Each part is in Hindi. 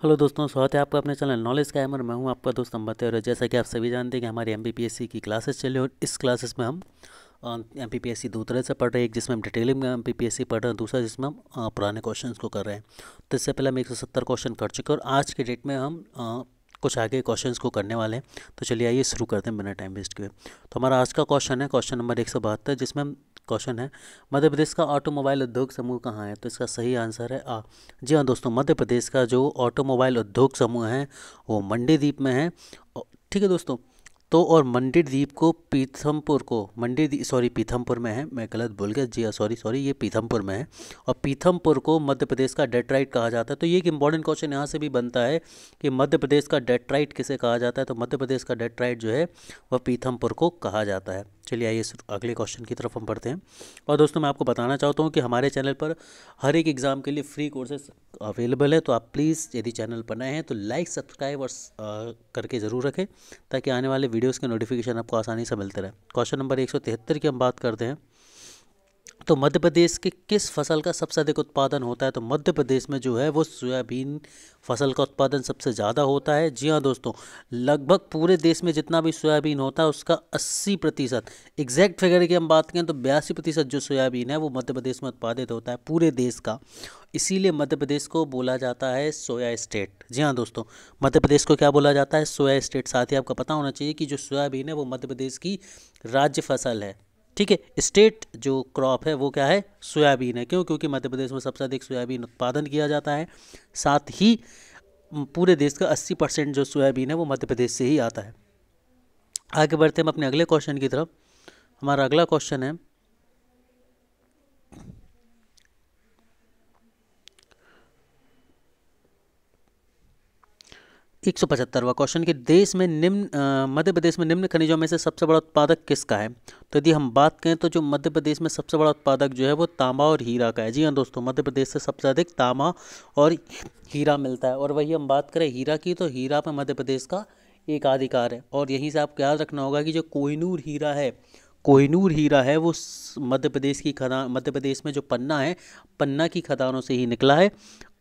हेलो दोस्तों स्वागत है आपका अपने चैनल नॉलेज का मैं हूँ आपका दोस्त अंबते और जैसा कि आप सभी जानते हैं कि हमारी एमपीपीएससी की क्लासेस चले और इस क्लासेस में हम एम पी दो तरह से पढ़ रहे हैं एक जिसमें हम डिटेलिंग में एम पी पढ़ रहे हैं दूसरा जिसमें हम पुराने क्वेश्चन को कर रहे हैं। तो इससे पहले हम एक सौ सत्तर क्वेश्चन कर चुके हैं और आज के डेट में हम आ, कुछ आगे क्वेश्चन को करने वाले हैं। तो चलिए आइए शुरू करते हैं बिना टाइम वेस्ट किए तो हमारा आज का क्वेश्चन है क्वेश्चन नंबर एक सौ बहत्तर जिसमें हम क्वेश्चन है, मध्य प्रदेश का ऑटोमोबाइल उद्योग समूह कहाँ है? तो इसका सही आंसर है आ। जी हाँ दोस्तों, मध्य प्रदेश का जो ऑटोमोबाइल उद्योग समूह है, वो मंडी द्वीप में है। ठीक है दोस्तों तो और मंडी द्वीप को पीथमपुर को मंडी सॉरी पीथमपुर में है मैं गलत बोल गया जी सॉरी हाँ, सॉरी ये पीथमपुर में है। और पीथमपुर को मध्य प्रदेश का डेट्राइट कहा जाता है तो ये एक इंपॉर्टेंट क्वेश्चन यहाँ से भी बनता है कि मध्य प्रदेश का डेट्राइट किसे कहा जाता है तो मध्य प्रदेश का डेट्राइट जो है वह पीथमपुर को कहा जाता है। चलिए आइए अगले क्वेश्चन की तरफ़ हम पढ़ते हैं। और दोस्तों मैं आपको बताना चाहता हूँ कि हमारे चैनल पर हर एक एग्ज़ाम के लिए फ्री कोर्सेज अवेलेबल है तो आप प्लीज़ यदि चैनल पर नए हैं तो लाइक सब्सक्राइब और करके ज़रूर रखें, ताकि आने वाले वीडियोज़ के नोटिफिकेशन आपको आसानी से मिलते रहे। क्वेश्चन नंबर एक सौ तिहत्तर की हम बात करते हैं। तो मध्य प्रदेश के किस फ़सल का सबसे अधिक उत्पादन होता है? तो मध्य प्रदेश में जो है, वो सोयाबीन फ़सल का उत्पादन सबसे ज़्यादा होता है। जी हाँ दोस्तों, लगभग पूरे देश में जितना भी सोयाबीन होता है, उसका 80 प्रतिशत एग्जैक्ट फिगर की हम बात करें तो बयासी प्रतिशत जो सोयाबीन है, वो मध्य प्रदेश में उत्पादित होता है, पूरे देश का। इसीलिए मध्य प्रदेश को बोला जाता है सोया स्टेट। जी हाँ दोस्तों, मध्य प्रदेश को क्या बोला जाता है? Soya state. साथ ही आपको पता होना चाहिए कि जो सोयाबीन है, वो मध्य प्रदेश की राज्य फ़सल है। ठीक है स्टेट जो क्रॉप है, वो क्या है? सोयाबीन है। क्यों? क्योंकि मध्य प्रदेश में सबसे अधिक सोयाबीन उत्पादन किया जाता है। साथ ही पूरे देश का 80 परसेंट जो सोयाबीन है, वो मध्य प्रदेश से ही आता है। आगे बढ़ते हम अपने अगले क्वेश्चन की तरफ़। हमारा अगला क्वेश्चन है एक सौ पचहत्तरवा क्वेश्चन कि देश में निम्न मध्य प्रदेश में निम्न खनिजों में से सबसे बड़ा उत्पादक किसका है? तो यदि हम बात करें तो जो मध्य प्रदेश में सबसे बड़ा उत्पादक जो है वो तांबा और हीरा का है। जी हाँ दोस्तों, मध्य प्रदेश से सबसे अधिक तांबा और हीरा मिलता है और वही हम बात करें हीरा की तो हीरा पर मध्य प्रदेश का एक अधिकार है। और यहीं से आपको याद रखना होगा कि जो कोहिनूर हीरा है, कोहिनूर हीरा है वो मध्य प्रदेश की खदान मध्य प्रदेश में जो पन्ना है, पन्ना की खदानों से ही निकला है।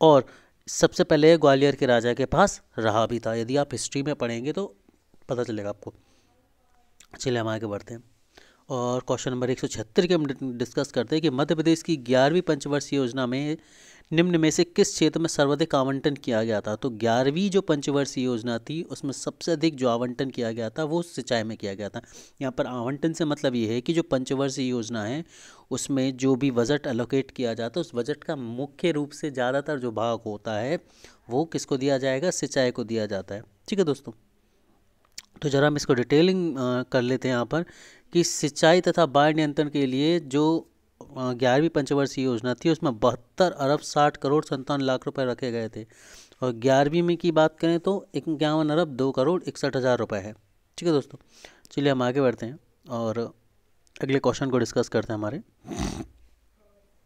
और सबसे पहले ग्वालियर के राजा के पास रहा भी था। यदि आप हिस्ट्री में पढ़ेंगे तो पता चलेगा आपको। चलिए हम आगे बढ़ते हैं और क्वेश्चन नंबर एक सौ छिहत्तर के हम डिस्कस करते हैं कि मध्य प्रदेश की ग्यारहवीं पंचवर्षीय योजना में निम्न में से किस क्षेत्र में सर्वाधिक आवंटन किया गया था? तो ग्यारहवीं जो पंचवर्षीय योजना थी, उसमें सबसे अधिक जो आवंटन किया गया था, वो सिंचाई में किया गया था। यहाँ पर आवंटन से मतलब ये है कि जो पंचवर्षीय योजना है उसमें जो भी बजट एलोकेट किया जाता है, उस बजट का मुख्य रूप से ज़्यादातर जो भाग होता है, वो किसको दिया जाएगा? सिंचाई को दिया जाता है। ठीक है दोस्तों? तो ज़रा हम इसको डिटेलिंग कर लेते हैं यहाँ पर कि सिंचाई तथा बाढ़ नियंत्रण के लिए जो ग्यारहवीं पंचवर्षीय योजना थी, उसमें बहत्तर अरब साठ करोड़ संतावन लाख रुपए रखे गए थे। और ग्यारहवीं में की बात करें तो इक्यावन अरब दो करोड़ इकसठ हज़ार रुपये है। ठीक है दोस्तों? चलिए हम आगे बढ़ते हैं और अगले क्वेश्चन को डिस्कस करते हैं हमारे।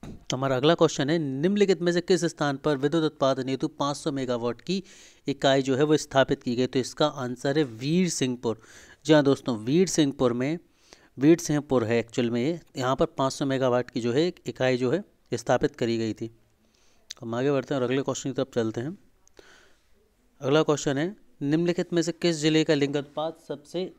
तो हमारा अगला क्वेश्चन है, निम्नलिखित में से किस स्थान पर विद्युत उत्पादन हेतु 500 मेगावाट की इकाई जो है वो स्थापित की गई? तो इसका आंसर है वीर सिंहपुर। जी हाँ दोस्तों, वीर सिंहपुर में, वीर सिंहपुर है एक्चुअल में ये। यहाँ पर 500 मेगावाट की जो है इकाई जो है स्थापित करी गई थी। हम आगे बढ़ते हैं और अगले क्वेश्चन की तरफ़ चलते हैं। अगला क्वेश्चन है, निम्नलिखित में से किस ज़िले का लिंग अनुपात सबसे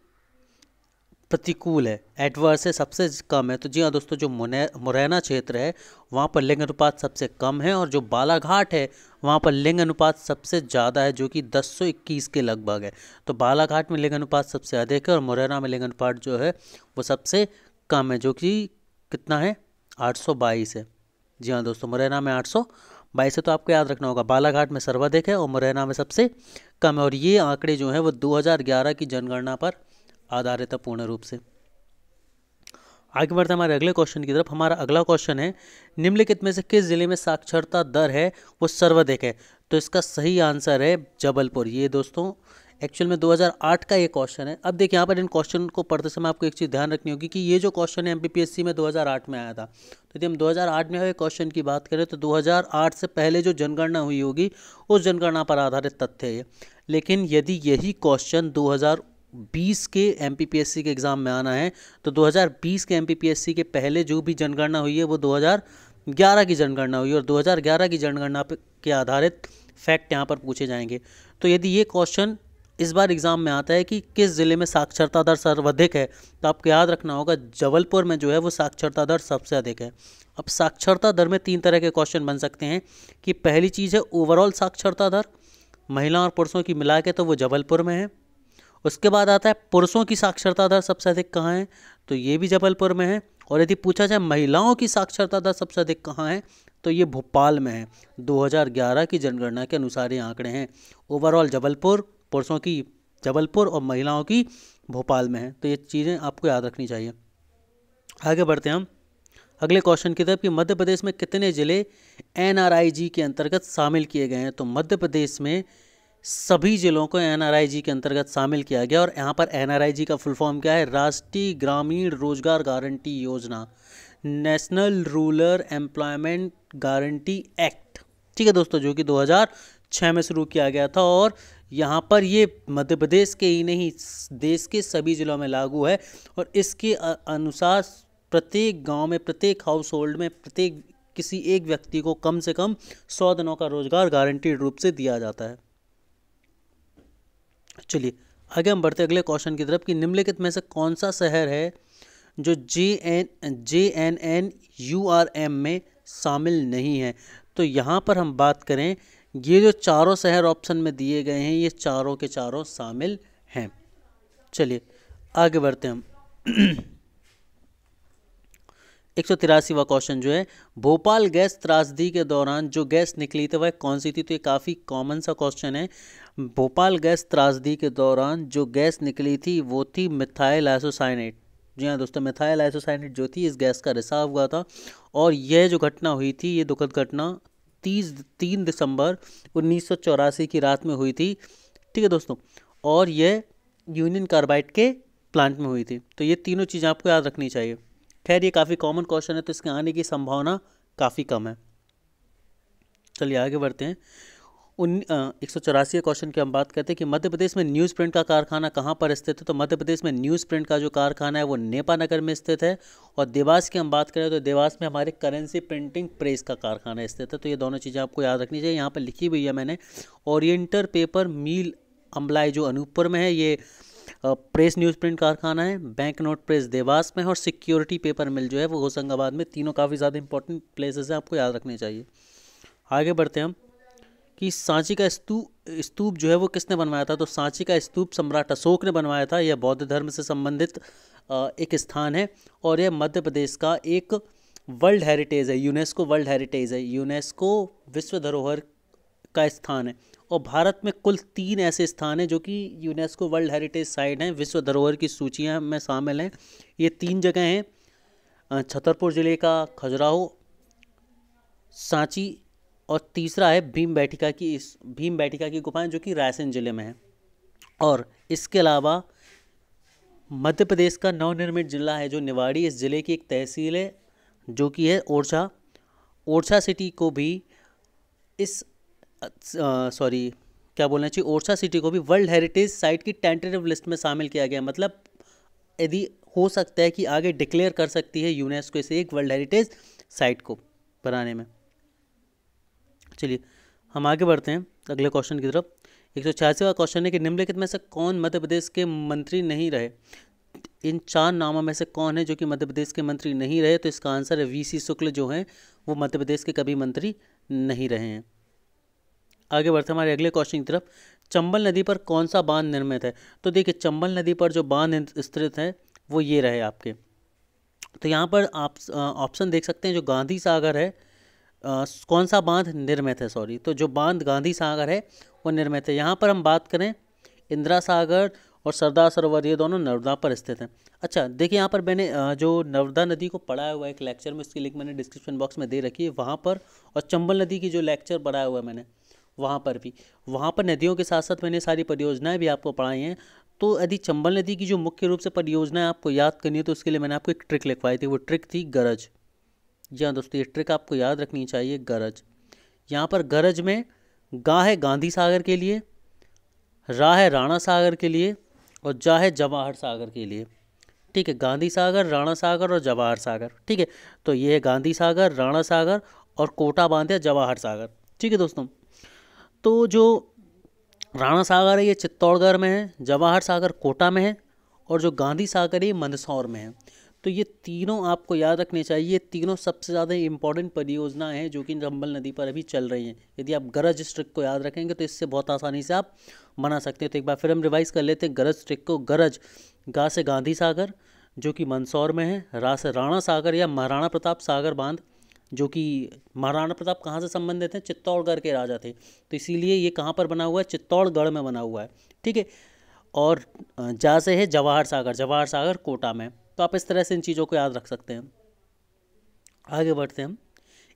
प्रतिकूल है एडवर्स है, सबसे कम है। तो जी हाँ दोस्तों, जो मुरैना क्षेत्र है, वहाँ पर लिंग अनुपात सबसे कम है और जो बालाघाट है, वहाँ पर लिंग अनुपात सबसे ज़्यादा है, जो कि दस सौ इक्कीस के लगभग है। तो बालाघाट में लिंग अनुपात सबसे अधिक है और मुरैना में लिंग अनुपात जो है, वो सबसे कम है, जो कि कितना है? आठ सौ बाईस है। जी हाँ दोस्तों, मुरैना में आठ सौ बाईस है तो आपको याद रखना होगा, बालाघाट में सर्वाधिक है और मुरैना में सबसे कम है। और ये आंकड़े जो हैं, वो 2011 की जनगणना पर आधारित है पूर्ण रूप से। आगे बढ़ते हमारे अगले क्वेश्चन की तरफ़। हमारा अगला क्वेश्चन है, निम्नलिखित में से किस ज़िले में साक्षरता दर है, वो सर्वाधिक है? तो इसका सही आंसर है जबलपुर। ये दोस्तों एक्चुअल में 2008 का ये क्वेश्चन है। अब देखिए, यहाँ पर इन क्वेश्चन को पढ़ते समय आपको एक चीज़ ध्यान रखनी होगी कि ये जो क्वेश्चन है एमपीपीएससी में 2008 में आया था। तो यदि हम 2008 में हुए क्वेश्चन की बात करें तो 2008 से पहले जो जनगणना हुई होगी, उस जनगणना पर आधारित तथ्य है लेकिन यदि यही क्वेश्चन दो 2020 के एम के एग्ज़ाम में आना है तो 2020 के एम के पहले जो भी जनगणना हुई है, वो 2011 की जनगणना हुई, और 2011 की जनगणना के आधारित फैक्ट यहाँ पर पूछे जाएँगे। तो यदि ये क्वेश्चन इस बार एग्ज़ाम में आता है कि किस ज़िले में साक्षरता दर सर्वाधिक है तो आपको याद रखना होगा, जबलपुर में जो है वो साक्षरता दर सबसे अधिक है। अब साक्षरता दर में तीन तरह के क्वेश्चन बन सकते हैं कि पहली चीज़ है ओवरऑल साक्षरता दर, महिला और पुरुषों की मिला के तो वो जबलपुर में है। उसके बाद आता है, पुरुषों की साक्षरता दर सबसे अधिक कहाँ है? तो ये भी जबलपुर में है। और यदि पूछा जाए, महिलाओं की साक्षरता दर सबसे अधिक कहाँ है? तो ये भोपाल में है। 2011 की जनगणना के अनुसार ये आंकड़े हैं। ओवरऑल जबलपुर, पुरुषों की जबलपुर और महिलाओं की भोपाल में है। तो ये चीज़ें आपको याद रखनी चाहिए। आगे बढ़ते हैं हम। अगले क्वेश्चन की तरफ़ कि मध्य प्रदेश में कितने ज़िले एनआरआईजी के अंतर्गत शामिल किए गए हैं? तो मध्य प्रदेश में सभी ज़िलों को एन के अंतर्गत शामिल किया गया और यहाँ पर एन का फुल फॉर्म क्या है? राष्ट्रीय ग्रामीण रोज़गार गारंटी योजना National Rural Employment Guarantee Act ठीक है दोस्तों, जो कि 2006 में शुरू किया गया था और यहाँ पर ये मध्य प्रदेश के ही नहीं, देश के सभी ज़िलों में लागू है और इसके अनुसार प्रत्येक गाँव में, प्रत्येक हाउस होल्ड में, प्रत्येक किसी एक व्यक्ति को कम से कम सौ दिनों का रोज़गार गारंटीड रूप से दिया जाता है। चलिए, आगे हम बढ़ते अगले क्वेश्चन की तरफ़ कि निम्नलिखित में से कौन सा शहर है जो J N J N N U R M में शामिल नहीं है? तो यहाँ पर हम बात करें, ये जो चारों शहर ऑप्शन में दिए गए हैं, ये चारों के चारों शामिल हैं। चलिए, आगे बढ़ते हम। एक सौ तिरासीवा क्वेश्चन जो है, भोपाल गैस त्रासदी के दौरान जो गैस निकली थी, वह कौन सी थी? तो ये काफ़ी कॉमन सा क्वेश्चन है। भोपाल गैस त्रासदी के दौरान जो गैस निकली थी, वो थी मिथाइल आइसोसाइनेट जी हाँ दोस्तों, मिथाइल आइसोसाइनेट जो थी, इस गैस का रिसाव हुआ था और यह जो घटना हुई थी, ये दुखद घटना तीस, तीन दिसंबर उन्नीस सौ चौरासी की रात में हुई थी। ठीक है दोस्तों, और यह यूनियन कार्बाइड के प्लांट में हुई थी। तो ये तीनों चीज़ें आपको याद रखनी चाहिए। खैर, ये काफ़ी कॉमन क्वेश्चन है तो इसके आने की संभावना काफ़ी कम है। चलिए आगे बढ़ते हैं। उन एक सौ चौरासी क्वेश्चन की हम बात करते हैं कि मध्य प्रदेश में न्यूज़ प्रिंट का कारखाना कहाँ पर स्थित है? तो मध्य प्रदेश में न्यूज़ प्रिंट का जो कारखाना है, वो नेपा नगर में स्थित है। और देवास की हम बात करें तो देवास में हमारे करेंसी प्रिंटिंग प्रेस का कारखाना स्थित है। तो ये दोनों चीज़ें आपको याद रखनी चाहिए। यहाँ पर लिखी हुई है मैंने ओरिएंटर पेपर मील अम्बलाई जो अनूपपुर में है, ये प्रेस न्यूज़ प्रिंट कारखाना है। बैंक नोट प्रेस देवास में और सिक्योरिटी पेपर मिल जो है, वो होशंगाबाद में तीनों काफ़ी ज़्यादा इंपॉर्टेंट प्लेसेस हैं, आपको याद रखने चाहिए। आगे बढ़ते हैं हम। कि सांची का स्तूप स्तूप जो है वो किसने बनवाया था? तो सांची का स्तूप सम्राट अशोक ने बनवाया था। यह बौद्ध धर्म से संबंधित एक स्थान है और यह मध्य प्रदेश का एक वर्ल्ड हेरिटेज है, यूनेस्को वर्ल्ड हेरिटेज है। यूनेस्को विश्व धरोहर का स्थान है और भारत में कुल तीन ऐसे स्थान हैं जो कि यूनेस्को वर्ल्ड हेरिटेज साइट हैं। विश्व धरोहर की सूचियाँ में शामिल हैं। ये तीन जगह हैं छतरपुर ज़िले का, खजुराहो, सांची और तीसरा है भीम बैठिका की इस, भीम बैठिका की गुफाएँ जो कि रायसेन ज़िले में है। और इसके अलावा मध्य प्रदेश का नवनिर्मित जिला है जो निवाड़ी, इस ज़िले की एक तहसील है, जो कि है ओरछा। ओरछा सिटी को भी इस सॉरी, क्या बोलना चाहिए? ओरछा सिटी को भी वर्ल्ड हेरिटेज साइट की टेंटेटिव लिस्ट में शामिल किया गया। मतलब यदि हो सकता है कि आगे डिक्लेयर कर सकती है यूनेस्को इसे एक वर्ल्ड हेरिटेज साइट को बनाने में। चलिए, हम आगे बढ़ते हैं अगले क्वेश्चन की तरफ़। एक सौ छियासीवा क्वेश्चन है कि निम्नलिखित में से कौन मध्य प्रदेश के मंत्री नहीं रहे? इन चार नामों में से कौन है जो कि मध्य प्रदेश के मंत्री नहीं रहे? तो इसका आंसर है वी सी शुक्ल जो हैं, वो मध्य प्रदेश के कभी मंत्री नहीं रहे हैं। आगे बढ़ते हमारे अगले क्वेश्चन की तरफ़। चंबल नदी पर कौन सा बाँध निर्मित है? तो देखिए, चंबल नदी पर जो बाँध स्थित है, वो ये रहे आपके। तो यहाँ पर आप ऑप्शन देख सकते हैं, जो गांधी सागर है आ, कौन सा बाँध निर्मित है? सॉरी तो जो बाँध गांधी सागर है वो निर्मित है। यहाँ पर हम बात करें इंदिरा सागर और सरदार सरोवर ये दोनों नर्मदा पर स्थित हैं। अच्छा देखिए यहाँ पर मैंने जो नर्मदा नदी को पढ़ाया हुआ है एक लेक्चर में उसकी लिंक मैंने डिस्क्रिप्शन बॉक्स में दे रखी है वहाँ पर और चंबल नदी की जो लेक्चर पढ़ाया हुआ है मैंने वहाँ पर भी। वहाँ पर नदियों के साथ साथ मैंने सारी परियोजनाएँ भी आपको पढ़ाई हैं। तो यदि चंबल नदी की जो मुख्य रूप से परियोजनाएँ आपको याद करनी है तो उसके लिए मैंने आपको एक ट्रिक लिखवाई थी वो ट्रिक थी गरज। जी हाँ दोस्तों, ये ट्रिक आपको याद रखनी चाहिए, गरज। यहाँ पर गरज में गा है गांधी सागर के लिए, रा है राणा सागर के लिए और जा है जवाहर सागर के लिए। ठीक है, गांधी सागर, राणा सागर और जवाहर सागर। ठीक है तो ये है गांधी सागर, राणा सागर और कोटा बाँध है जवाहर सागर। ठीक है दोस्तों तो जो राणा सागर है, ये चित्तौड़गढ़ में है, जवाहर सागर कोटा में है और जो गांधी सागर है, ये मंदसौर में है। तो ये तीनों आपको याद रखने चाहिए। तीनों सबसे ज़्यादा इंपॉर्टेंट परियोजना हैं जो कि चंबल नदी पर अभी चल रही हैं। यदि आप गरज स्ट्रिक को याद रखेंगे तो इससे बहुत आसानी से आप बना सकते हैं। तो एक बार फिर हम रिवाइज कर लेते हैं। गरज स्ट्रिक को गरज, गा से गांधी सागर, जो कि मंदसौर में है, रा से राणा सागर या महाराणा प्रताप सागर बाँध, जो कि महाराणा प्रताप कहाँ से संबंधित हैं? चित्तौड़गढ़ के राजा थे। तो इसीलिए ये कहाँ पर बना हुआ है? चित्तौड़गढ़ में बना हुआ है। ठीक है? और जा से है जवाहर सागर। जवाहर सागर कोटा में। तो आप इस तरह से इन चीज़ों को याद रख सकते हैं। आगे बढ़ते हैं।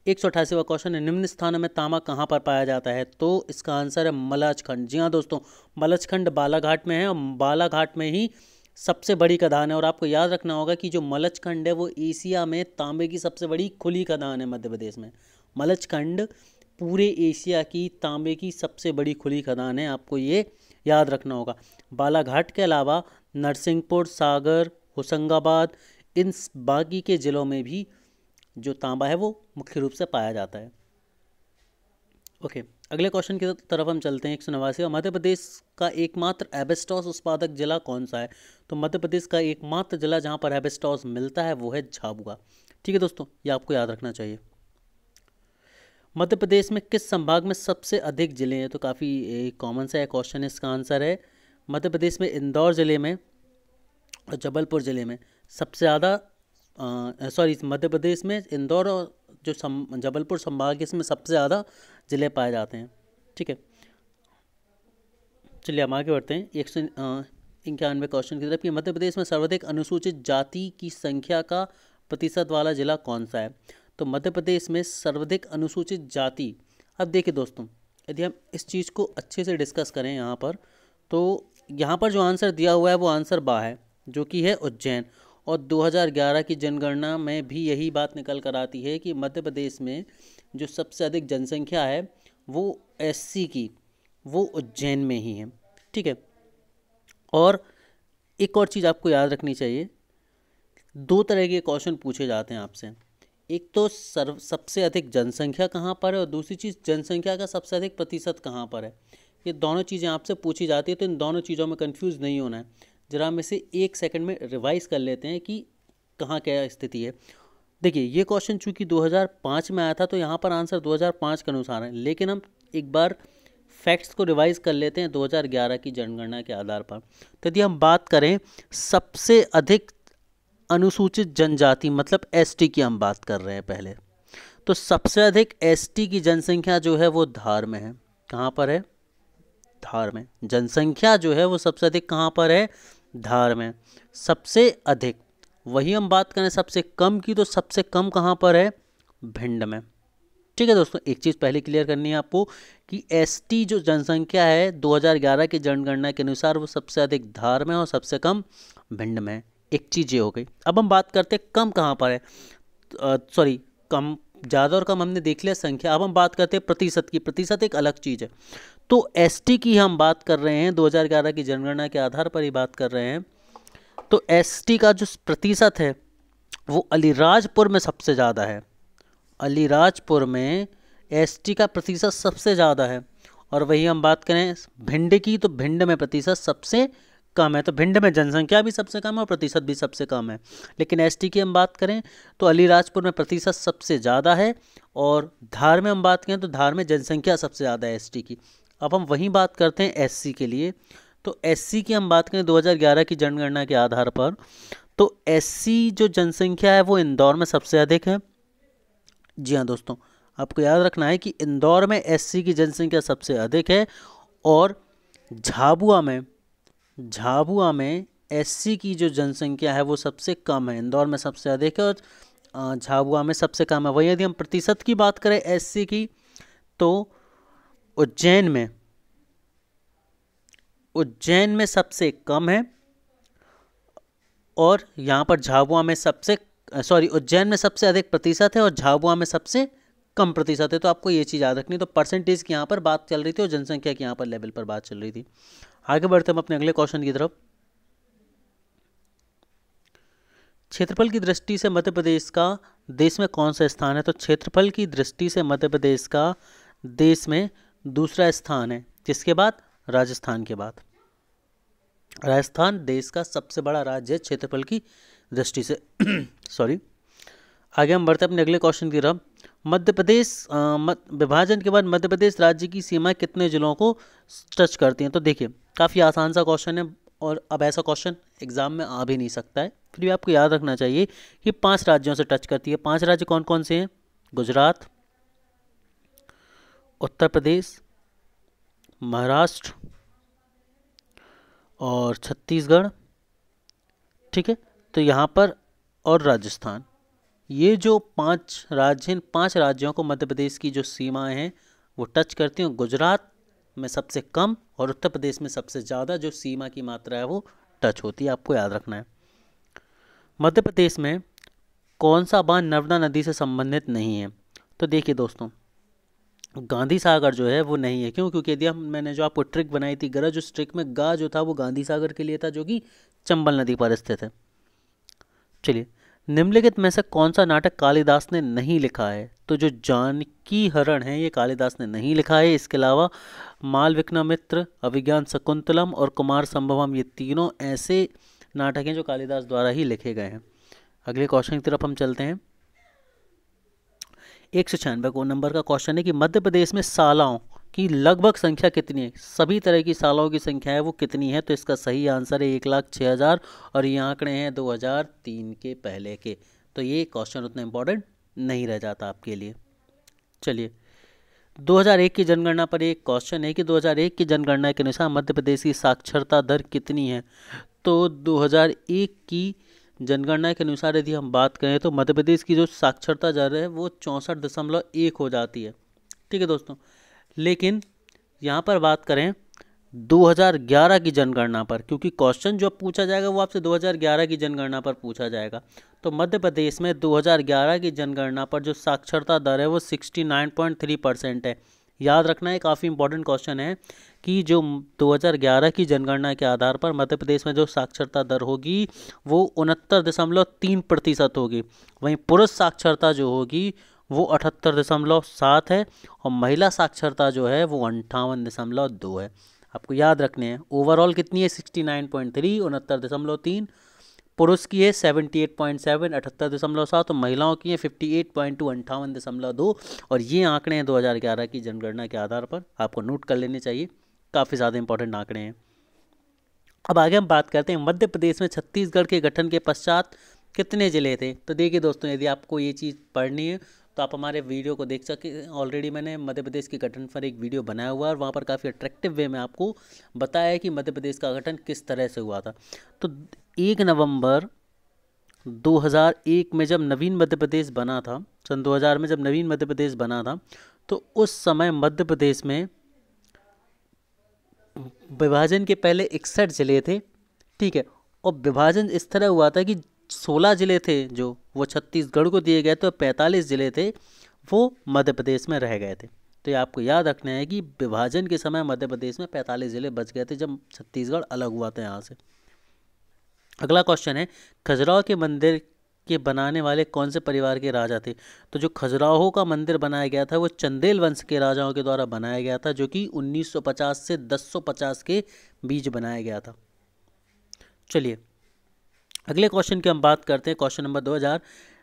एक सौ अठासीवा क्वेश्चन है, निम्न स्थानों में तांबा कहाँ पर पाया जाता है? तो इसका आंसर है मलाजखंड। जी हाँ दोस्तों मलचखंड बालाघाट में है और बालाघाट में ही सबसे बड़ी खदान है। और आपको याद रखना होगा कि जो मलचखंड है वो एशिया में तांबे की सबसे बड़ी खुली खदान है मध्य प्रदेश में। मलचखंड पूरे एशिया की तांबे की सबसे बड़ी खुली खदान है, आपको ये याद रखना होगा। बालाघाट के अलावा नरसिंहपुर, सागर होशंगाबाद, इन बाकी के ज़िलों में भी जो तांबा है वो मुख्य रूप से पाया जाता है। ओके, अगले क्वेश्चन की तरफ़ हम चलते हैं एक सौ नवासी मध्य प्रदेश का एकमात्र एबेस्टॉस उत्पादक जिला कौन सा है? तो मध्य प्रदेश का एकमात्र जिला जहाँ पर एबेस्टॉस मिलता है वो है झाबुआ। ठीक है दोस्तों, ये आपको याद रखना चाहिए। मध्य प्रदेश में किस संभाग में सबसे अधिक ज़िले हैं? तो काफ़ी कॉमन सा क्वेश्चन इसका आंसर है। मध्य प्रदेश में इंदौर ज़िले में और जबलपुर ज़िले में सबसे ज़्यादा सॉरी, मध्य प्रदेश में, इंदौर और जो सम, जबलपुर संभाग इसमें सबसे ज़्यादा ज़िले पाए जाते हैं। ठीक है? चलिए हम आगे बढ़ते हैं। एक सौ इक्यानवे क्वेश्चन की तरफ़ कि मध्य प्रदेश में सर्वाधिक अनुसूचित जाति की संख्या का प्रतिशत वाला ज़िला कौन सा है? तो मध्य प्रदेश में सर्वाधिक अनुसूचित जाति, अब देखिए दोस्तों, यदि हम इस चीज़ को अच्छे से डिस्कस करें यहाँ पर तो यहाँ पर जो आंसर दिया हुआ है वो आंसर बा है। जो कि है उज्जैन। और 2011 की जनगणना में भी यही बात निकल कर आती है कि मध्य प्रदेश में जो सबसे अधिक जनसंख्या है, वो एससी की, वो उज्जैन में ही है। ठीक है? और एक और चीज़ आपको याद रखनी चाहिए। दो तरह के क्वेश्चन पूछे जाते हैं आपसे। एक तो सर्व, सबसे अधिक जनसंख्या कहाँ पर है और दूसरी चीज़, जनसंख्या का सबसे अधिक प्रतिशत कहाँ पर है? ये दोनों चीज़ें आपसे पूछी जाती है तो इन दोनों चीज़ों में कंफ्यूज नहीं होना है। ज़रा हम इसे एक सेकंड में रिवाइज कर लेते हैं कि कहाँ क्या स्थिति है। देखिए, ये क्वेश्चन चूँकि 2005 में आया था तो यहाँ पर आंसर 2005 के अनुसार है। लेकिन हम एक बार फैक्ट्स को रिवाइज कर लेते हैं 2011 की जनगणना के आधार पर। तो यदि हम बात करें, सबसे अधिक अनुसूचित जनजाति मतलब एसटी की हम बात कर रहे हैं पहले तो सबसे अधिक एसटी की जनसंख्या जो है वो धार में है। कहाँ पर है? धार में। जनसंख्या जो है वो सबसे अधिक कहाँ पर है? धार में। सबसे अधिक, वही हम बात करें सबसे कम की तो सबसे कम कहाँ पर है? भिंड में। ठीक है दोस्तों, एक चीज़ पहले क्लियर करनी है आपको कि एसटी जो जनसंख्या है 2011 की जनगणना के अनुसार, वो सबसे अधिक धार में और सबसे कम भिंड में एक चीज़ ये हो गई। अब हम बात करते हैं कम कहाँ पर है। सॉरी कम, ज़्यादा और कम हमने देख लिया संख्या। अब हम बात करते हैं प्रतिशत की। प्रतिशत एक अलग चीज़ है। तो एसटी की हम बात कर रहे हैं 2011 की जनगणना के आधार पर ही बात कर रहे हैं। तो एसटी का जो प्रतिशत है, वो अलीराजपुर में सबसे ज़्यादा है। अलीराजपुर में एसटी का प्रतिशत सबसे ज़्यादा है। और वही हम बात करें, भिंड की तो भिंड में प्रतिशत सबसे कम है। तो भिंड में जनसंख्या भी सबसे कम है और प्रतिशत भी सबसे कम है। लेकिन एसटी की हम बात करें तो अलीराजपुर में प्रतिशत सबसे ज़्यादा है। और धार में हम बात करें तो धार में जनसंख्या सबसे ज़्यादा है एसटी की। अब हम वहीं बात करते हैं एससी के लिए। तो एससी की हम बात करें 2011 की जनगणना के आधार पर तो एससी जो जनसंख्या है वो इंदौर में सबसे अधिक है। जी हाँ दोस्तों, आपको याद रखना है कि इंदौर में एससी की जनसंख्या सबसे अधिक है और झाबुआ में झाबुआ में एससी की जो जनसंख्या है वो सबसे कम है। इंदौर में सबसे अधिक है और झाबुआ में सबसे कम है। वही यदि हम प्रतिशत की बात करें एससी की तो उज्जैन में उज्जैन में सबसे कम है और यहाँ पर झाबुआ में सबसे सॉरी उज्जैन में सबसे अधिक प्रतिशत है और झाबुआ में सबसे कम प्रतिशत है। तो आपको ये चीज़ याद रखनी तो परसेंटेज की यहाँ पर बात चल रही थी और जनसंख्या की यहाँ पर लेवल पर बात चल रही थी। आगे बढ़ते हम अपने अगले क्वेश्चन की तरफ़। क्षेत्रफल की दृष्टि से मध्य प्रदेश का देश में कौन सा स्थान है? तो क्षेत्रफल की दृष्टि से मध्य प्रदेश का देश में दूसरा स्थान है। किसके बाद? राजस्थान के बाद। राजस्थान देश का सबसे बड़ा राज्य है क्षेत्रफल की दृष्टि से। सॉरी आगे हम बढ़ते अपने अगले क्वेश्चन की तरफ़। मध्य प्रदेश विभाजन के बाद मध्य प्रदेश राज्य की सीमा कितने जिलों को टच करती हैं? तो देखिए, काफ़ी आसान सा क्वेश्चन है और अब ऐसा क्वेश्चन एग्ज़ाम में आ भी नहीं सकता है। फिर भी आपको याद रखना चाहिए कि पाँच राज्यों से टच करती है। पाँच राज्य कौन कौन से हैं? गुजरात उत्तर प्रदेश, महाराष्ट्र और छत्तीसगढ़। ठीक है? तो यहाँ पर और राजस्थान। ये जो पाँच राज्य इन पाँच राज्यों को मध्य प्रदेश की जो सीमाएँ हैं, वो टच करती हैं। गुजरात में सबसे कम और उत्तर प्रदेश में सबसे ज़्यादा जो सीमा की मात्रा है, वो टच होती है। आपको याद रखना है। मध्य प्रदेश में कौन सा बाँध नर्मदा नदी से संबंधित नहीं है? तो देखिए दोस्तों गांधी सागर जो है वो नहीं है। क्यों? क्योंकि यदि हम, मैंने जो आपको ट्रिक बनाई थी, गरज, उस ट्रिक में गा जो था वो गांधी सागर के लिए था, जो कि चंबल नदी पर स्थित है। चलिए, निम्नलिखित में से कौन सा नाटक कालिदास ने नहीं लिखा है? तो जो जानकी हरण है, ये कालिदास ने नहीं लिखा है। इसके अलावा, माल विक्रमित्र अभिज्ञान शकुंतलम और कुमार संभवम, ये तीनों ऐसे नाटक हैं जो कालिदास द्वारा ही लिखे गए हैं। अगले क्वेश्चन की तरफ़ हम चलते हैं। एक सौ छियानवे नंबर का क्वेश्चन है कि मध्य प्रदेश में सालाओं की लगभग संख्या कितनी है? सभी तरह की सालों की संख्या है, वो कितनी है? तो इसका सही आंसर है एक लाख छः हज़ार और ये आंकड़े हैं दो हज़ार तीन के पहले के। तो ये क्वेश्चन उतना इम्पोर्टेंट नहीं रह जाता आपके लिए। चलिए 2001 की जनगणना पर एक क्वेश्चन है कि 2001 की जनगणना के अनुसार मध्य प्रदेश की साक्षरता दर कितनी है? तो 2001 की जनगणना के अनुसार यदि हम बात करें तो मध्य प्रदेश की जो साक्षरता दर है वो चौंसठ दशमलव एक हो जाती है। ठीक है दोस्तों? लेकिन यहाँ पर बात करें 2011 की जनगणना पर, क्योंकि क्वेश्चन जो पूछा जाएगा वो आपसे 2011 की जनगणना पर पूछा जाएगा। तो मध्य प्रदेश में 2011 की जनगणना पर जो साक्षरता दर है वो 69.3 परसेंट है। याद रखना है काफ़ी इंपॉर्टेंट क्वेश्चन है। कि जो 2011 की जनगणना के आधार पर मध्य प्रदेश में जो साक्षरता दर होगी, वो उनहत्तर दशमलव तीन प्रतिशत होगी। वहीं पुरुष साक्षरता जो होगी, वो अठहत्तर दशमलव सात है और महिला साक्षरता जो है, वो अंठावन दशमलव दो है। आपको याद रखने हैं ओवरऑल कितनी है? सिक्सटी नाइन पॉइंट थ्री उनहत्तर दशमलव तीन। पुरुष की है सेवेंटी एट पॉइंट सेवन अठहत्तर दशमलव सात और महिलाओं की है फिफ्टी एट पॉइंट टू अंठावन दशमलव दो। और ये आंकड़े हैं दो हज़ार ग्यारह की जनगणना के आधार पर, आपको नोट कर लेने चाहिए। काफ़ी ज़्यादा इंपॉर्टेंट आंकड़े हैं। अब आगे हम बात करते हैं, मध्य प्रदेश में छत्तीसगढ़ के गठन के पश्चात कितने ज़िले थे? तो देखिए दोस्तों, यदि आपको ये चीज़ पढ़नी है तो आप हमारे वीडियो को देख सके ऑलरेडी मैंने मध्य प्रदेश के गठन पर एक वीडियो बनाया हुआ है, और वहाँ पर काफ़ी अट्रैक्टिव वे में आपको बताया है कि मध्य प्रदेश का गठन किस तरह से हुआ था। तो एक नवंबर 2001 में जब नवीन मध्य प्रदेश बना था, सन 2000 में जब नवीन मध्य प्रदेश बना था तो उस समय मध्य प्रदेश में विभाजन के पहले इकसठ ज़िले थे, ठीक है, और विभाजन इस तरह हुआ था कि सोलह ज़िले थे जो, वो छत्तीसगढ़ को दिए गए तो पैंतालीस ज़िले थे, वो मध्य प्रदेश में रह गए थे। तो ये आपको याद रखना है कि विभाजन के समय मध्य प्रदेश में पैंतालीस ज़िले बच गए थे जब छत्तीसगढ़ अलग हुआ था यहाँ से। अगला क्वेश्चन है, खजुराहो के मंदिर के बनाने वाले कौन से परिवार के राजा थे? तो जो खजुराहो का मंदिर बनाया गया था, वो चंदेल वंश के राजाओं के द्वारा बनाया गया था, जो कि 1950 से 1050 के बीच बनाया गया था। चलिए, अगले क्वेश्चन की हम बात करते हैं क्वेश्चन नंबर दो हज़ार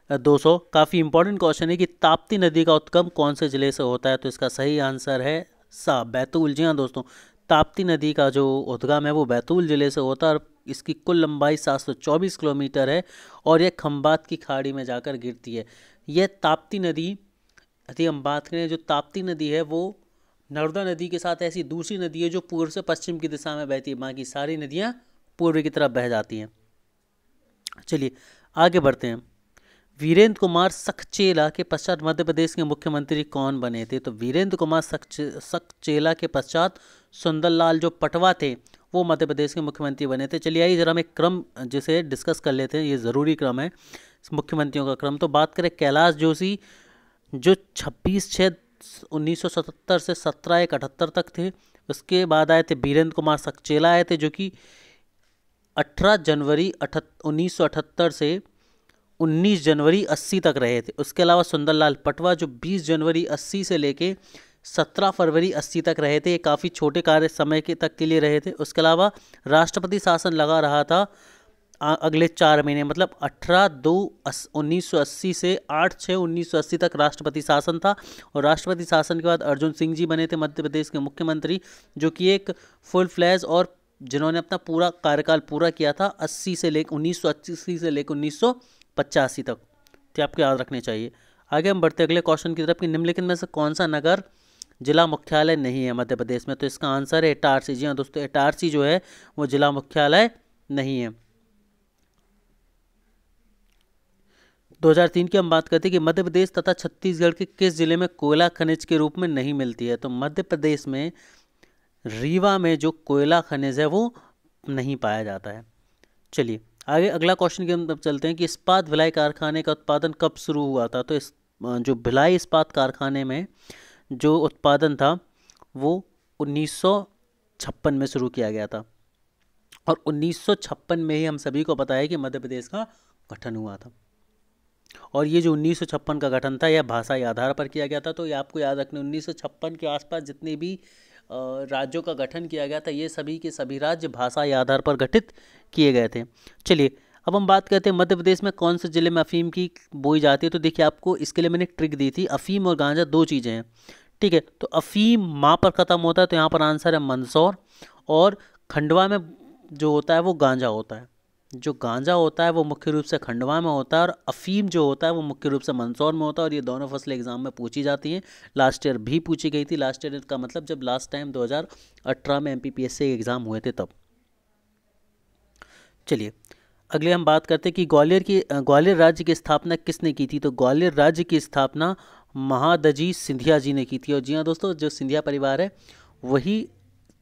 दो सौ। काफ़ी इंपॉर्टेंट क्वेश्चन है कि ताप्ती नदी का उत्गम कौन से ज़िले से होता है? तो इसका सही आंसर है सा, बैतूल। जी हाँ दोस्तों, ताप्ती नदी का जो उद्गम है, वो बैतूल ज़िले से होता है और इसकी कुल लंबाई 724 किलोमीटर है और यह खम्बात की खाड़ी में जाकर गिरती है। यह ताप्ती नदी, यदि हम बात करें जो ताप्ती नदी है, वो नर्मदा नदी के साथ ऐसी दूसरी नदी है जो पूर्व से पश्चिम की दिशा में बहती है। बाकी सारी नदियाँ पूर्व की तरफ़ बह जाती हैं। चलिए, आगे बढ़ते हैं। वीरेंद्र कुमार सक्चेला के पश्चात मध्य प्रदेश के मुख्यमंत्री कौन बने थे? तो वीरेंद्र कुमार सक्चेला के पश्चात सुंदरलाल जो पटवा थे वो मध्य प्रदेश के मुख्यमंत्री बने थे। चलिए आइए, ज़रा हम एक क्रम जिसे डिस्कस कर लेते हैं। ये ज़रूरी क्रम है मुख्यमंत्रियों का क्रम। तो बात करें कैलाश जोशी, जो छब्बीस छः उन्नीस से सत्रह एक अठहत्तर तक थे। उसके बाद आए थे वीरेंद्र कुमार सक्चेला आए थे, जो कि 18 जनवरी उन्नीस सौ अठहत्तर से 19 जनवरी 80 तक रहे थे। उसके अलावा सुंदरलाल पटवा, जो 20 जनवरी 80 से लेके सत्रह फरवरी अस्सी तक रहे थे। ये काफ़ी छोटे कार्य समय के तक के लिए रहे थे। उसके अलावा राष्ट्रपति शासन लगा रहा था अगले चार महीने मतलब अठारह दो उन्नीस सौ अस्सी से आठ छः उन्नीस सौ अस्सी तक राष्ट्रपति शासन था। और राष्ट्रपति शासन के बाद अर्जुन सिंह जी बने थे मध्य प्रदेश के मुख्यमंत्री, जो कि एक फुल फ्लैज और जिन्होंने अपना पूरा कार्यकाल पूरा किया था अस्सी से लेकर उन्नीस सौ अस्सी से लेकर उन्नीस सौ पचासी तक। तो आपको याद रखने चाहिए। आगे हम बढ़ते अगले क्वेश्चन की तरफ़ कि निम्नलिखित में से कौन सा नगर जिला मुख्यालय नहीं है मध्य प्रदेश में तो इसका आंसर है इटारसी जी हाँ दोस्तों इटारसी जो है, वो जिला मुख्यालय नहीं है। 2003 की हम बात करते हैं कि मध्य प्रदेश तथा छत्तीसगढ़ के किस ज़िले में कोयला खनिज के रूप में नहीं मिलती है? तो मध्य प्रदेश में रीवा में जो कोयला खनिज है, वो नहीं पाया जाता है। चलिए, आगे अगला क्वेश्चन की हम चलते हैं कि इस्पात भिलाई कारखाने का उत्पादन कब शुरू हुआ था? तो इस, जो भिलाई इस्पात कारखाने में जो उत्पादन था, वो उन्नीस सौ छप्पन में शुरू किया गया था। और उन्नीस सौ छप्पन में ही हम सभी को पता है कि मध्य प्रदेश का गठन हुआ था। और ये जो उन्नीस सौ छप्पन का गठन था, यह भाषाई आधार पर किया गया था। तो ये आपको याद रखना, उन्नीस सौ छप्पन के आसपास जितने भी राज्यों का गठन किया गया था, ये सभी के सभी राज्य भाषाई आधार पर गठित किए गए थे। चलिए, अब हम बात करते हैं मध्य प्रदेश में कौन से ज़िले में अफीम की बोई जाती है। तो देखिए, आपको इसके लिए मैंने एक ट्रिक दी थी। अफीम और गांजा दो चीज़ें हैं। ठीक है तो अफीम माँ पर ख़त्म होता है तो यहाँ पर आंसर है मंदसौर और खंडवा में जो होता है वो गांजा होता है। जो गांजा होता है वो मुख्य रूप से खंडवा में होता है, और अफीम जो होता है वो मुख्य रूप से मंदसौर में होता है, और ये दोनों फ़सलें एग्ज़ाम में पूछी जाती हैं। लास्ट ईयर भी पूछी गई थी, लास्ट ईयर का मतलब जब लास्ट टाइम 2018 में एम पी एग्ज़ाम हुए थे तब। चलिए, अगले हम बात करते हैं कि ग्वालियर की ग्वालियर राज्य की स्थापना किसने की थी? तो ग्वालियर राज्य की स्थापना महादजी सिंधिया जी ने की थी। और जी हाँ दोस्तों, जो सिंधिया परिवार है, वही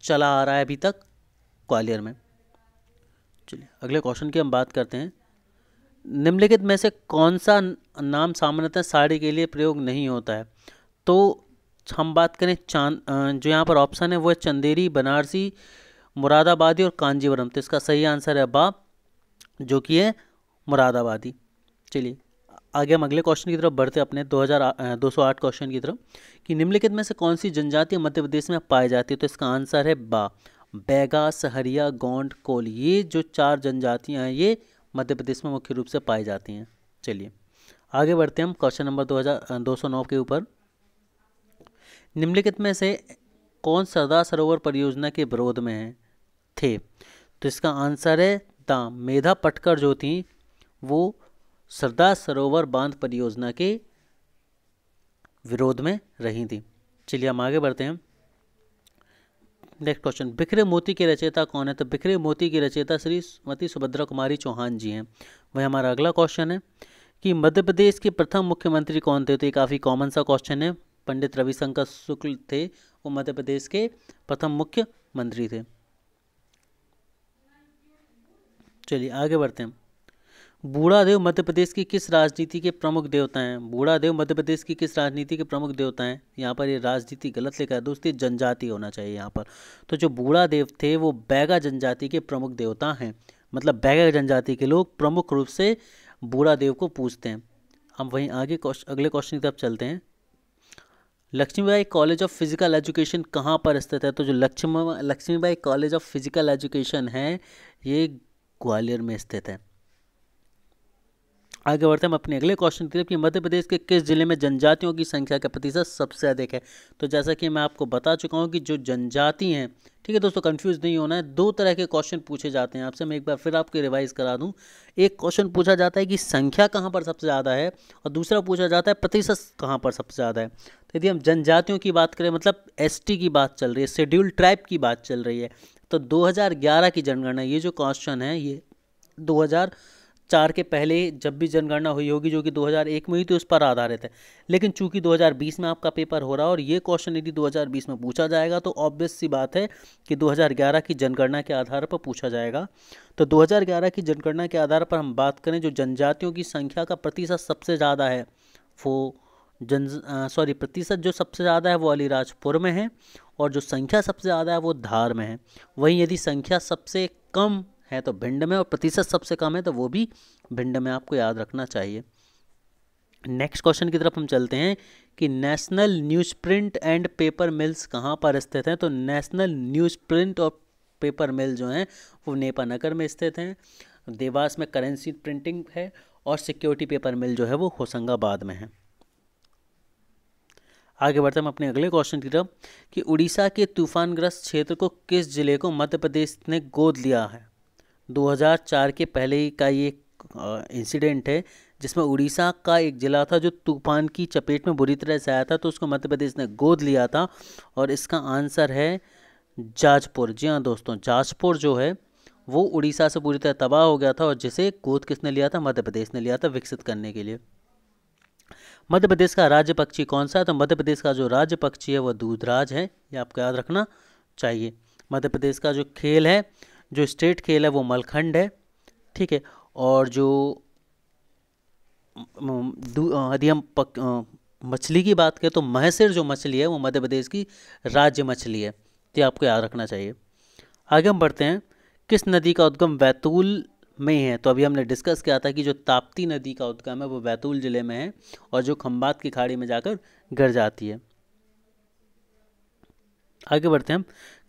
चला आ रहा है अभी तक ग्वालियर में। चलिए, अगले क्वेश्चन की हम बात करते हैं। निम्नलिखित में से कौन सा नाम सामान्यतः साड़ी के लिए प्रयोग नहीं होता है? तो हम बात करें चाँद जो यहाँ पर ऑप्शन है, वो है चंदेरी, बनारसी, मुरादाबादी और कांजीवरम। तो इसका सही आंसर है बाप जो कि है मुरादाबादी। चलिए आगे हम अगले क्वेश्चन की तरफ़ बढ़ते अपने 2000 208 क्वेश्चन की तरफ़, कि निम्नलिखित में से कौन सी जनजाति मध्य प्रदेश में पाई जाती है? तो इसका आंसर है बा, बैगा, सहरिया, गोंड, कोल। ये जो चार जनजातियाँ हैं, ये मध्य प्रदेश में मुख्य रूप से पाई जाती हैं। चलिए, आगे बढ़ते हैं हम क्वेश्चन नंबर दो हज़ार दो सौ नौ के ऊपर। निम्नलिखित में से कौन सरदार सरोवर परियोजना के विरोध में है? थे। तो इसका आंसर है द, मेधा पटकर जो थी, वो सरदार सरोवर बाँध परियोजना के विरोध में रही थी। चलिए हम आगे बढ़ते हैं। नेक्स्ट क्वेश्चन बिखरे मोती के रचयिता कौन है? तो बिखरे मोती की रचयिता श्रीमती सुभद्रा कुमारी चौहान जी हैं। वह हमारा अगला क्वेश्चन है कि मध्य प्रदेश के प्रथम मुख्यमंत्री कौन थे? तो ये काफ़ी कॉमन सा क्वेश्चन है। पंडित रविशंकर शुक्ल थे, वो मध्य प्रदेश के प्रथम मुख्यमंत्री थे। चलिए आगे बढ़ते हैं। बूढ़ा देव मध्य प्रदेश की किस राजनीति के प्रमुख देवता हैं? बूढ़ा देव मध्य प्रदेश की किस राजनीति के प्रमुख देवता हैं? यहाँ पर ये राजनीति गलत लिखा है दोस्तों जनजाति होना चाहिए यहाँ पर। तो जो बूढ़ा देव थे, वो बैगा जनजाति के प्रमुख देवता हैं। मतलब बैगा जनजाति के लोग प्रमुख रूप से बूढ़ा देव को पूछते हैं। हम वहीं आगे अगले क्वेश्चन की तरफ़ चलते हैं। Laxmibai college of physical education कहाँ पर स्थित है? तो जो Laxmi, Laxmibai college of physical education है, ये ग्वालियर में स्थित है। आगे बढ़ते हैं हम अपने अगले क्वेश्चन की तरफ़ कि मध्य प्रदेश के किस ज़िले में जनजातियों की संख्या का प्रतिशत सबसे अधिक है? तो जैसा कि मैं आपको बता चुका हूँ कि जो जनजाति हैं, ठीक है दोस्तों कंफ्यूज नहीं होना है। दो तरह के क्वेश्चन पूछे जाते हैं आपसे, मैं एक बार फिर आपको रिवाइज करा दूँ। एक क्वेश्चन पूछा जाता है कि संख्या कहाँ पर सबसे ज़्यादा है और दूसरा पूछा जाता है प्रतिशत कहाँ पर सबसे ज़्यादा है। तो यदि हम जनजातियों की बात करें मतलब एसटी की बात चल रही है शेड्यूल ट्राइब की बात चल रही है तो दो हज़ार ग्यारह की जनगणना, ये जो क्वेश्चन है, ये दो हज़ार चार के पहले जब भी जनगणना हुई होगी, जो कि 2001 में हुई थी, उस पर आधारित है। लेकिन चूँकि 2020 में आपका पेपर हो रहा है और ये क्वेश्चन यदि 2020 में पूछा जाएगा तो ऑब्वियस सी बात है कि 2011 की जनगणना के आधार पर पूछा जाएगा। तो 2011 की जनगणना के आधार पर हम बात करें, जो जनजातियों की संख्या का प्रतिशत सबसे ज़्यादा है, वो जन सॉरी प्रतिशत जो सबसे ज़्यादा है वो अलीराजपुर में है और जो संख्या सबसे ज़्यादा है वो धार में है। वहीं यदि संख्या सबसे कम है तो भिंड में और प्रतिशत सबसे कम है तो वो भी भिंड में आपको याद रखना चाहिए। नेक्स्ट क्वेश्चन की तरफ़ हम चलते हैं कि National Newsprint and Paper Mills कहाँ पर स्थित हैं? तो नेशनल न्यूज़ प्रिंट और पेपर मिल जो हैं, वो नेपानगर में स्थित हैं। देवास में करेंसी प्रिंटिंग है और सिक्योरिटी पेपर मिल जो है, वो होशंगाबाद में है। आगे बढ़ते हैं अपने अगले क्वेश्चन की तरफ़ कि उड़ीसा के तूफानग्रस्त क्षेत्र को किस ज़िले को मध्य प्रदेश ने गोद लिया है? 2004 के पहले ही का ये इंसिडेंट है, जिसमें उड़ीसा का एक ज़िला था जो तूफ़ान की चपेट में बुरी तरह से आया था तो उसको मध्य प्रदेश ने गोद लिया था और इसका आंसर है जाजपुर। जी हाँ दोस्तों, जाजपुर जो है, वो उड़ीसा से पूरी तरह तबाह हो गया था और जिसे गोद किसने लिया था? मध्य प्रदेश ने लिया था विकसित करने के लिए। मध्य प्रदेश का राज्य पक्षी कौन सा है? तो मध्य प्रदेश का जो राज्य पक्षी है वह दूधराज है, ये आपको याद रखना चाहिए। मध्य प्रदेश का जो खेल है जो स्टेट खेल है वो मलखंड है, ठीक है? और जो यदि हम मछली की बात करें तो महसिर जो मछली है वो मध्य प्रदेश की राज्य मछली है। तो आपको याद रखना चाहिए। आगे हम बढ़ते हैं। किस नदी का उद्गम बैतूल में है? तो अभी हमने डिस्कस किया था कि जो ताप्ती नदी का उद्गम है वो बैतूल ज़िले में है और जो खम्बात की खाड़ी में जाकर गिर जाती है। आगे बढ़ते हैं।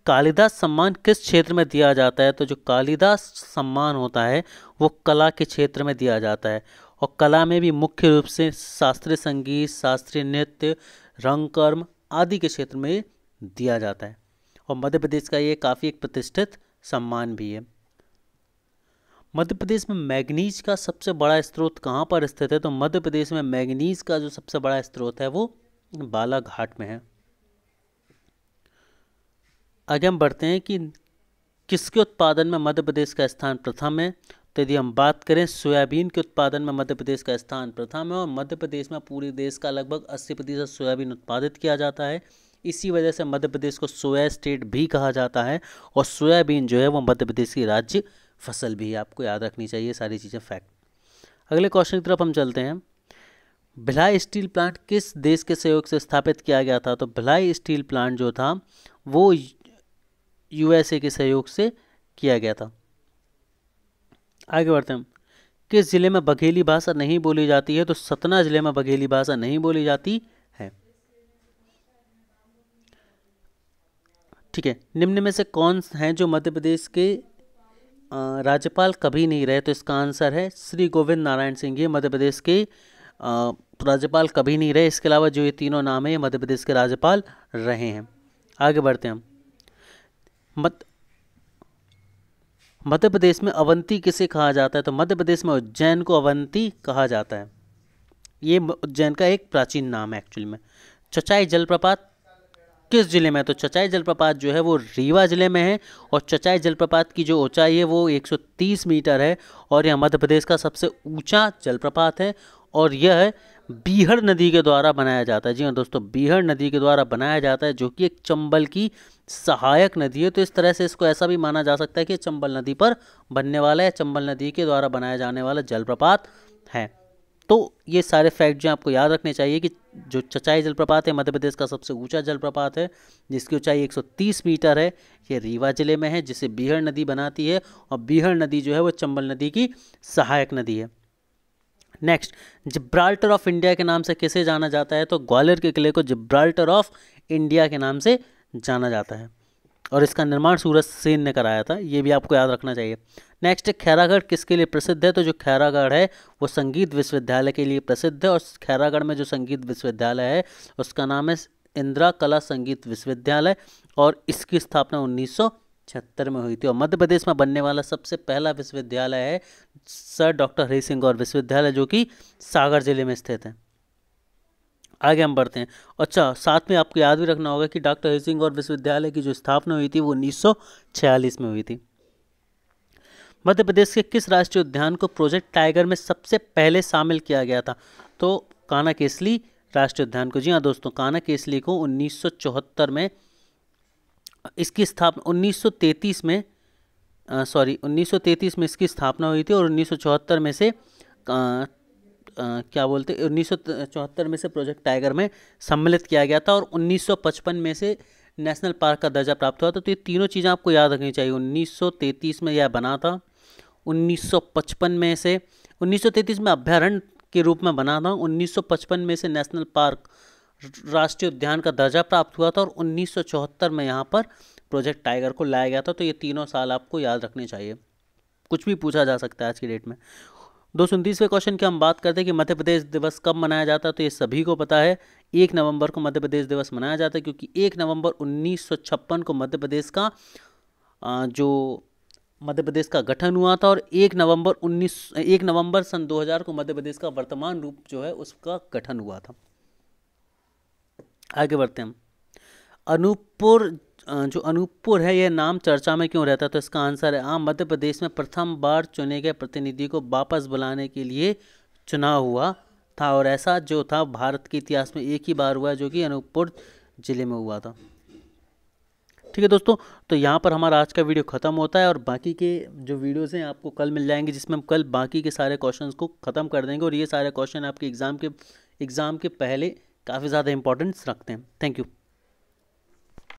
कालिदास सम्मान किस क्षेत्र में दिया जाता है? तो जो कालिदास सम्मान होता है, वो कला के क्षेत्र में दिया जाता है। और कला में भी मुख्य रूप से शास्त्रीय संगीत, शास्त्रीय नृत्य रंगकर्म आदि के क्षेत्र में दिया जाता है। और मध्य प्रदेश का ये काफ़ी एक प्रतिष्ठित सम्मान भी है। मध्य प्रदेश में मैग्नीज का सबसे बड़ा स्रोत कहाँ पर स्थित है? तो मध्य प्रदेश में मैग्नीज का जो सबसे बड़ा स्रोत है, वो बालाघाट में है। आगे हम बढ़ते हैं कि किसके उत्पादन में मध्य प्रदेश का स्थान प्रथम है? तो यदि हम बात करें, सोयाबीन के उत्पादन में मध्य प्रदेश का स्थान प्रथम है और मध्य प्रदेश में पूरे देश का लगभग 80 प्रतिशत सोयाबीन उत्पादित किया जाता है। इसी वजह से मध्य प्रदेश को सोया स्टेट भी कहा जाता है और सोयाबीन जो है वो मध्य प्रदेश की राज्य फ़सल भी है। आपको याद रखनी चाहिए सारी चीज़ें फैक्ट अगले क्वेश्चन की तरफ़ हम चलते हैं। भिलाई स्टील प्लांट किस देश के सहयोग से स्थापित किया गया था? तो भिलाई स्टील प्लांट जो था, वो यूएसए के सहयोग से किया गया था। आगे बढ़ते हैं। किस ज़िले में बघेली भाषा नहीं बोली जाती है तो सतना ज़िले में बघेली भाषा नहीं बोली जाती है। ठीक है, निम्न में से कौन हैं जो मध्य प्रदेश के राज्यपाल कभी नहीं रहे? तो इसका आंसर है श्री गोविंद नारायण सिंह ये मध्य प्रदेश के राज्यपाल कभी नहीं रहे। इसके अलावा जो ये तीनों नाम है मध्य प्रदेश के राज्यपाल रहे हैं। आगे बढ़ते हैं। हम मध्य प्रदेश में अवंती किसे कहा जाता है? तो मध्य प्रदेश में उज्जैन को अवंती कहा जाता है। ये उज्जैन का एक प्राचीन नाम है एक्चुअली में। चचाई जलप्रपात, किस ज़िले में है? तो चचाई जलप्रपात जो है वो रीवा ज़िले में है और चचाई जलप्रपात की जो ऊंचाई है वो 130 मीटर है और यह मध्य प्रदेश का सबसे ऊँचा जलप्रपात है और यह बीहड़ नदी के द्वारा बनाया जाता है। जी हाँ दोस्तों, बीहड़ नदी के द्वारा बनाया जाता है जो कि एक चंबल की सहायक नदी है तो इस तरह से इसको ऐसा भी माना जा सकता है कि चंबल नदी पर बनने वाला है चंबल नदी के द्वारा बनाया जाने वाला जलप्रपात है। तो ये सारे फैक्ट जो आपको याद रखने चाहिए कि जो चचाई जलप्रपात है, मध्य प्रदेश का सबसे ऊँचा जलप्रपात है, जिसकी ऊंचाई 130 मीटर है, ये रीवा ज़िले में है, जिसे बीहड़ नदी बनाती है, और बीहड़ नदी जो है, वो चंबल नदी की सहायक नदी है। नेक्स्ट जिब्राल्टर ऑफ़ इंडिया के नाम से किसे जाना जाता है? तो ग्वालियर के किले को जिब्राल्टर ऑफ़ इंडिया के नाम से जाना जाता है। और इसका निर्माण सूरज सेन ने कराया था, ये भी आपको याद रखना चाहिए। नेक्स्ट खैरागढ़ किसके लिए प्रसिद्ध है? तो जो खैरागढ़ है, वो संगीत विश्वविद्यालय के लिए प्रसिद्ध है और खैरागढ़ में जो संगीत विश्वविद्यालय है, उसका नाम है इंदिरा कला संगीत विश्वविद्यालय और इसकी स्थापना उन्नीस छिहत्तर में हुई थी। और मध्य प्रदेश में बनने वाला सबसे पहला विश्वविद्यालय है, सर डॉक्टर हरी सिंह और विश्वविद्यालय, जो कि सागर ज़िले में स्थित है। आगे हम बढ़ते हैं। अच्छा साथ में आपको याद भी रखना होगा कि डॉक्टर हरी सिंह और विश्वविद्यालय की जो स्थापना हुई थी, वो उन्नीस सौ छियालीस में हुई थी। मध्य प्रदेश के किस राष्ट्रीय उद्यान को प्रोजेक्ट टाइगर में सबसे पहले शामिल किया गया था? तो काना केसली राष्ट्रीय उद्यान को। जी हाँ दोस्तों काना केसली को 1974 में, इसकी स्थापना 1933 में सॉरी 1933 में इसकी स्थापना हुई थी और 1974 में से क्या बोलते, उन्नीस सौ चौहत्तर में से प्रोजेक्ट टाइगर में सम्मिलित किया गया था और 1955 में से नेशनल पार्क का दर्जा प्राप्त हुआ था। तो ये तीनों चीज़ें आपको याद रखनी चाहिए। 1933 में यह बना था 1955 में से 1933 में अभ्यारण्य के रूप में बना था 1955 में से नेशनल पार्क राष्ट्रीय उद्यान का दर्जा प्राप्त हुआ था और 1974 में यहाँ पर प्रोजेक्ट टाइगर को लाया गया था। तो ये तीनों साल आपको याद रखने चाहिए। कुछ भी पूछा जा सकता है आज की डेट में। दो सौ उनतीसवें क्वेश्चन की हम बात करते हैं कि मध्य प्रदेश दिवस कब मनाया जाता है तो ये सभी को पता है। एक नवंबर को मध्य प्रदेश दिवस मनाया जाता है, क्योंकि एक नवंबर उन्नीस सौ छप्पन को मध्य प्रदेश का जो मध्य प्रदेश का गठन हुआ था, और एक नवंबर उन्नीस, एक नवंबर सन 2000 को मध्य प्रदेश का वर्तमान रूप जो है, उसका गठन हुआ था। आगे बढ़ते हैं हम। अनूपपुर जो अनूपपुर है यह नाम चर्चा में क्यों रहता है? तो इसका आंसर है हाँ मध्य प्रदेश में प्रथम बार चुने गए प्रतिनिधि को वापस बुलाने के लिए चुनाव हुआ था और ऐसा जो था, भारत के इतिहास में एक ही बार हुआ जो कि अनूपपुर ज़िले में हुआ था। ठीक है दोस्तों तो यहाँ पर हमारा आज का वीडियो ख़त्म होता है और बाकी के जो वीडियोज़ हैं, आपको कल मिल जाएँगे, जिसमें हम कल बाकी के सारे क्वेश्चंस को ख़त्म कर देंगे और ये सारे क्वेश्चन आपके एग्ज़ाम के एग्ज़ाम के पहले काफ़ी ज़्यादा इंपॉर्टेंस रखते हैं। Thank you